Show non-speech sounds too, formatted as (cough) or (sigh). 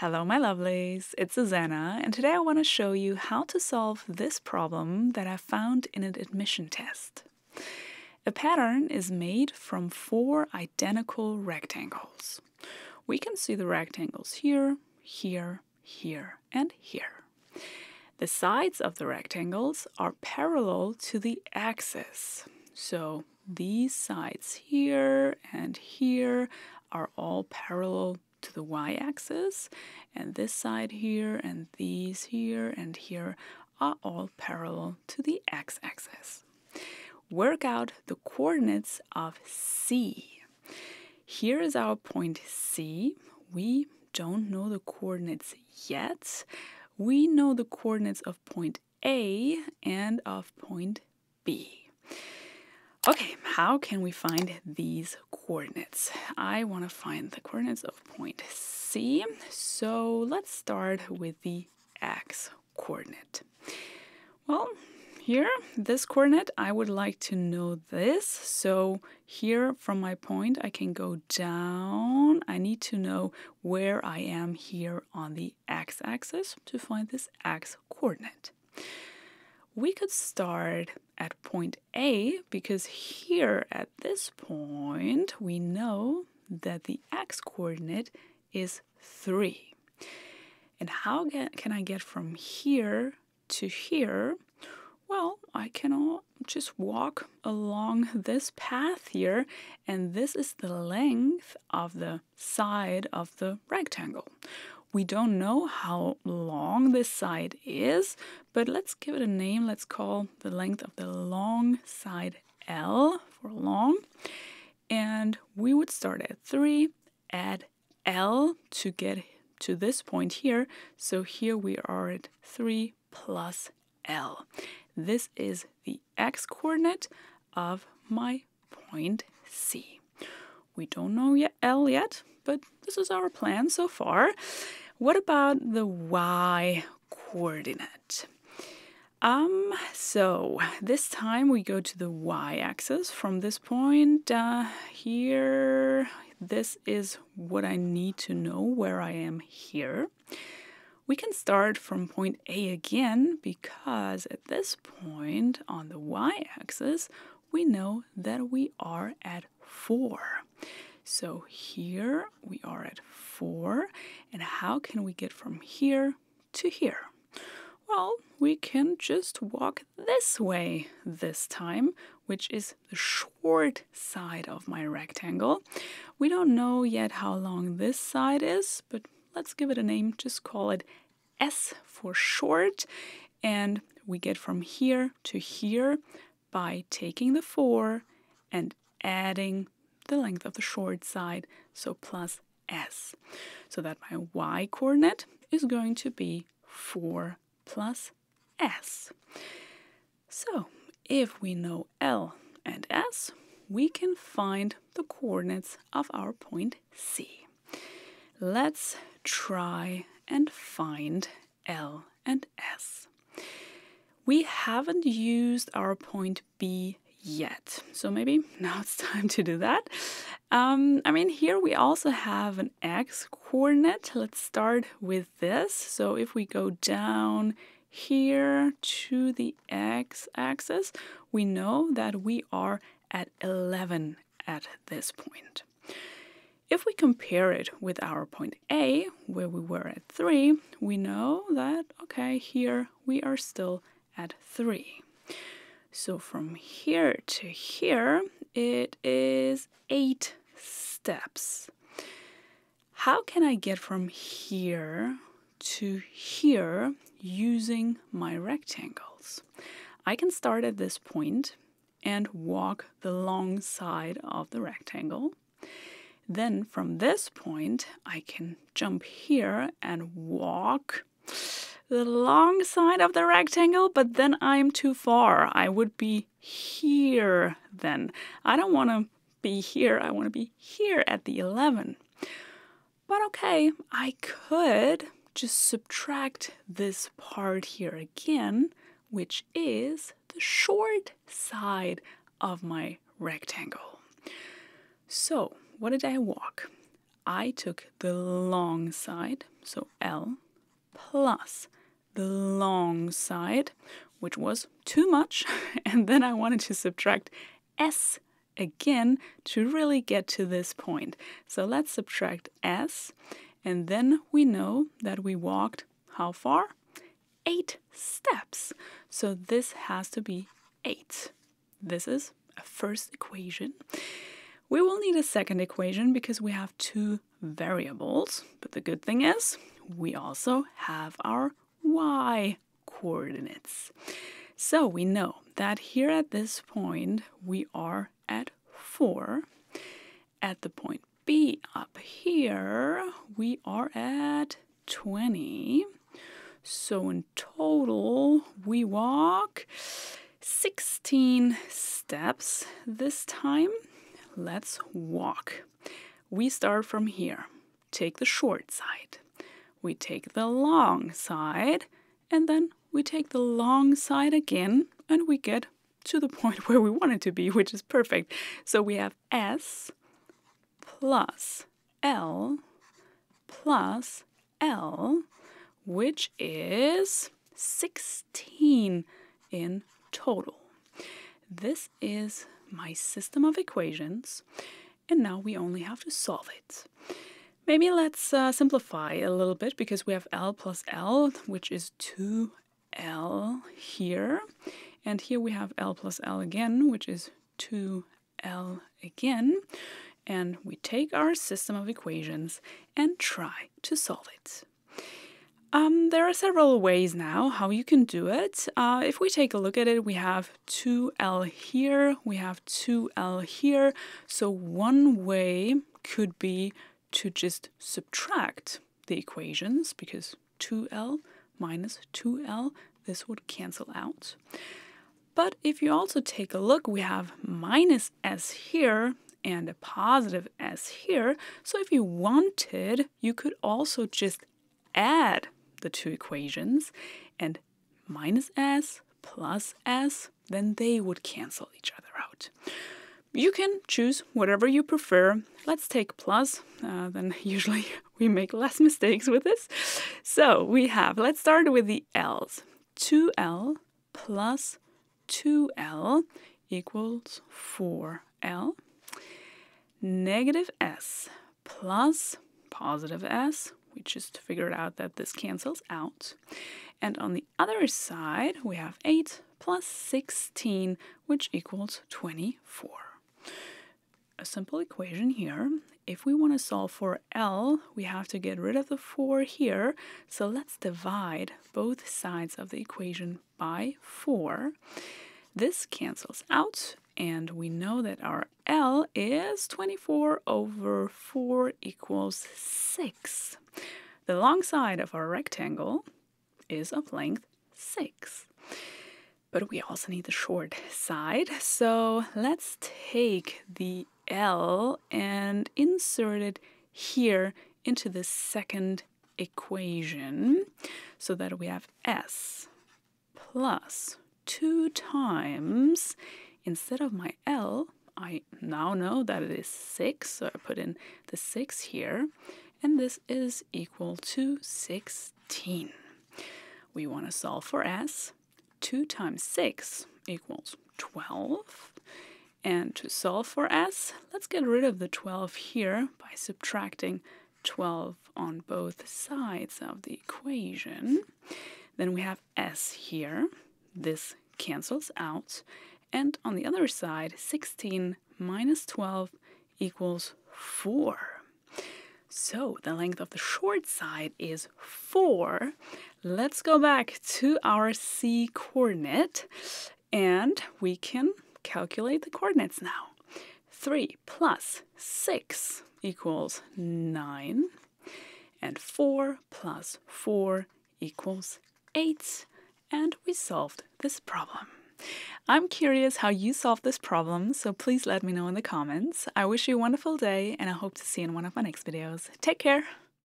Hello, my lovelies. It's Susanne, and today I want to show you how to solve this problem that I found in an admission test. A pattern is made from four identical rectangles. We can see the rectangles here, here, here, and here. The sides of the rectangles are parallel to the axis. So these sides here and here are all parallel to the y-axis and this side here and these here and here are all parallel to the x-axis. Work out the coordinates of C. Here is our point C. We don't know the coordinates yet. We know the coordinates of point A and of point B. Okay, how can we find these coordinates? I want to find the coordinates of point C. So let's start with the x coordinate. Well, here, this coordinate, I would like to know this. So here from my point, I can go down. I need to know where I am here on the x-axis to find this x coordinate we could start at point A because here at this point we know that the x coordinate is 3. And how get, can I get from here to here? Well, I can just walk along this path here, and this is the length of the side of the rectangle. We don't know how long this side is, but let's give it a name. Let's call the length of the long side L for long. And we would start at 3, add L to get to this point here. So here we are at 3 plus L. This is the x coordinate of my point C. We don't know yet L yet, but this is our plan so far. What about the y coordinate? Um, so this time we go to the y-axis from this point uh, here. This is what I need to know where I am here. We can start from point A again because at this point on the y-axis, we know that we are at 4. So here we are at 4. And how can we get from here to here? Well, we can just walk this way this time, which is the short side of my rectangle. We don't know yet how long this side is, but let's give it a name. Just call it S for short. And we get from here to here by taking the 4 and adding the length of the short side, so plus s. So that my y coordinate is going to be 4 plus s. So if we know L and S, we can find the coordinates of our point C. Let's try and find L and S. We haven't used our point B yet. So maybe (laughs) now it's time to do that. Um, I mean, here we also have an x coordinate. Let's start with this. So if we go down here to the x axis, we know that we are at 11 at this point. If we compare it with our point A, where we were at 3, we know that, okay, here we are still at 3. So from here to here, it is eight steps. How can I get from here to here using my rectangles? I can start at this point and walk the long side of the rectangle. Then from this point, I can jump here and walk the long side of the rectangle, but then I'm too far. I would be here then. I don't want to be here. I want to be here at the 11. But okay, I could just subtract this part here again, which is the short side of my rectangle. So, what did I walk? I took the long side, so L, plus the long side, which was too much, (laughs) and then I wanted to subtract S again to really get to this point. So let's subtract S, and then we know that we walked how far? Eight steps. So this has to be 8. This is a first equation. We will need a second equation because we have two variables, but the good thing is we also have our y coordinates. So we know that here at this point we are at 4. At the point B up here we are at 20. So in total we walk 16 steps this time. Let's walk. We start from here. Take the short side. We take the long side, and then we take the long side again, and we get to the point (laughs) where we want it to be, which is perfect. So we have S plus L plus L, which is 16 in total. This is my system of equations, and now we only have to solve it. Maybe let's uh, simplify a little bit because we have L plus L, which is 2L here. And here we have L plus L again, which is 2L again. And we take our system of equations and try to solve it. Um, there are several ways now how you can do it. Uh, if we take a look at it, we have 2L here, we have 2L here. So one way could be to just subtract the equations because 2L minus 2L, this would cancel out. But if you also take a look, we have minus S here and a positive S here. So if you wanted, you could also just add the two equations and minus s plus s, then they would cancel each other out. You can choose whatever you prefer. Let's take plus, uh, then (laughs) usually we make less mistakes with this. So we have, let's start with the L's. 2L plus 2L equals 4L. Negative S plus positive S we just figured out that this cancels out. And on the other side, we have 8 plus 16, which equals 24. A simple equation here. If we want to solve for L, we have to get rid of the 4 here. So let's divide both sides of the equation by 4. This cancels out, and we know that our L is 24 over 4 equals 6. The long side of our rectangle is of length 6. But we also need the short side, so let's take the L and insert it here into the second equation so that we have S plus 2 times, instead of my L, I now know that it is 6, so I put in the 6 here, and this is equal to 16. We want to solve for s. 2 times 6 equals 12. And to solve for s, let's get rid of the 12 here by subtracting 12 on both sides of the equation. Then we have s here. This cancels out. And on the other side, 16 minus 12 equals 4. So the length of the short side is 4. Let's go back to our C coordinate and we can calculate the coordinates now. 3 plus 6 equals 9 and 4 plus 4 equals 8 and we solved this problem. I'm curious how you solved this problem, so please let me know in the comments. I wish you a wonderful day, and I hope to see you in one of my next videos. Take care!